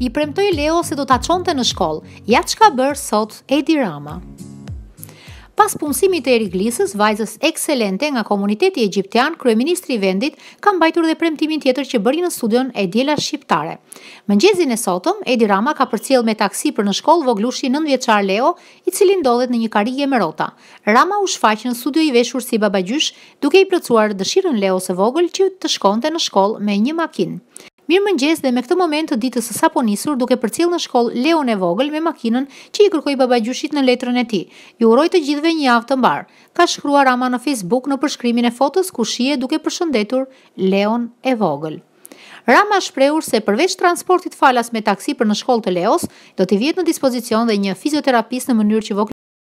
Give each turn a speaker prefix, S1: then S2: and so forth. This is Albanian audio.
S1: I premtoi Leos se do ta çonte në shkollë. Ja ç'ka bërë sot Edi Rama. Pas punësimit të Eriklisës, vajzës ekselente nga komuniteti egjiptian, kryeministri i vendit ka mbajtur dhe premtimin tjetër që bëri në studion e E diela shqiptare. Mëngjesin e sotëm, Edi Rama ka përcjellë me taksi për në shkollë vogëlushin 9 vjeçar Leo, i cili ndodhet në një karrige me rrota. Rama u shfaq në studio i veshur si babagjysh, duke i plotësuar dëshirën Leos së vogël që të shkonte në shkollë me një makinë. Mirëmëngjes dhe me këtë moment të ditës së saponisur duke përcjellë në shkollë Leon e vogël me makinën që i kërkoi babagjyshit në letrën e tij. Ju uroj të gjithëve një javë të mbarë. Ka shkruar Rama në Facebook në përshkrimin e fotos ku shihet duke përshëndetur Leon e vogël. Rama është shprehur se përveç transportit falas me taksi për në shkollë të Leos, do t'i vihet në dispozicion dhe një fizioterapist në mënyrë që